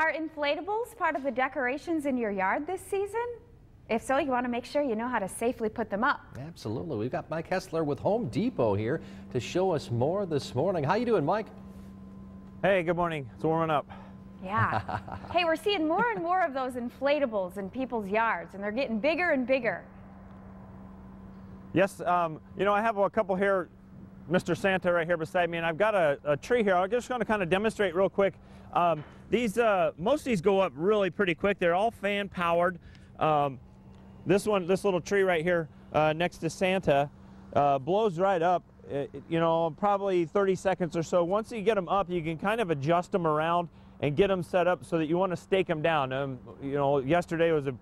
Are inflatables part of the decorations in your yard this season? If so, you want to make sure you know how to safely put them up. Absolutely. We've got Mike Hesler with Home Depot here to show us more this morning. How you doing, Mike? Hey, good morning. It's warming up. Yeah. hey, we're seeing more and more of those inflatables in people's yards, and they're getting bigger and bigger. Yes, um, you know, I have a couple here, Mr. Santa right here beside me, and I've got a, a tree here. I'm just going to kind of demonstrate real quick. Um, these, uh, most of these go up really pretty quick. They're all fan powered. Um, this one, this little tree right here uh, next to Santa, uh, blows right up. It, you know, probably 30 seconds or so. Once you get them up, you can kind of adjust them around and get them set up so that you want to stake them down. Um, you know, yesterday was a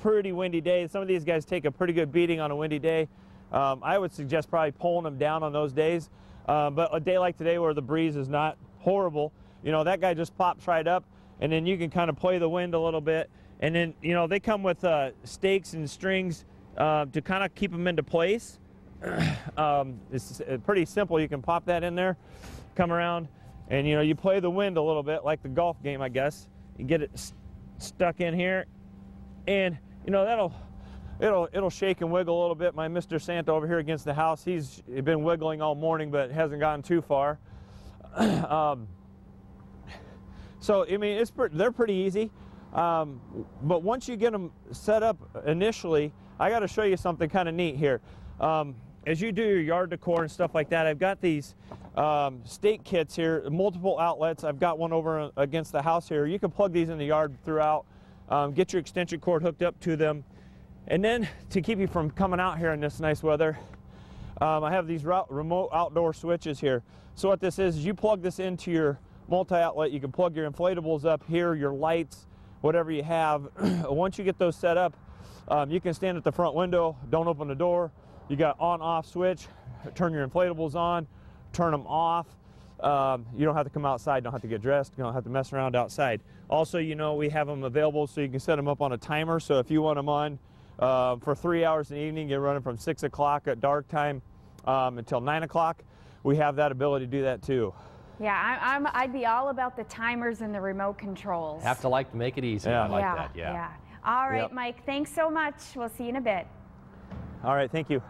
pretty windy day. Some of these guys take a pretty good beating on a windy day. Um, I would suggest probably pulling them down on those days. Uh, but a day like today where the breeze is not horrible, you know, that guy just pops right up and then you can kind of play the wind a little bit. And then, you know, they come with uh, stakes and strings uh, to kind of keep them into place. um, it's pretty simple. You can pop that in there, come around, and you know, you play the wind a little bit like the golf game, I guess. You get it st stuck in here, and you know, that'll it'll it'll shake and wiggle a little bit. My Mr. Santa over here against the house, he's been wiggling all morning, but hasn't gotten too far. um, so I mean, it's they're pretty easy. Um, but once you get them set up initially, I got to show you something kind of neat here. Um, as you do your yard decor and stuff like that, I've got these um, stake kits here, multiple outlets. I've got one over against the house here. You can plug these in the yard throughout, um, get your extension cord hooked up to them. And then to keep you from coming out here in this nice weather, um, I have these remote outdoor switches here. So what this is, is you plug this into your multi-outlet. You can plug your inflatables up here, your lights, whatever you have. Once you get those set up, um, you can stand at the front window, don't open the door. You got on-off switch, turn your inflatables on, turn them off. Um, you don't have to come outside, don't have to get dressed, you don't have to mess around outside. Also, you know, we have them available so you can set them up on a timer. So if you want them on uh, for three hours in the evening. You're running from 6 o'clock at dark time um, until 9 o'clock. We have that ability to do that too. Yeah, I, am I'd be all about the timers and the remote controls. Have to like to make it easy. Yeah. I like yeah, that. Yeah. yeah. All right, yep. Mike. Thanks so much. We'll see you in a bit. All right. Thank you.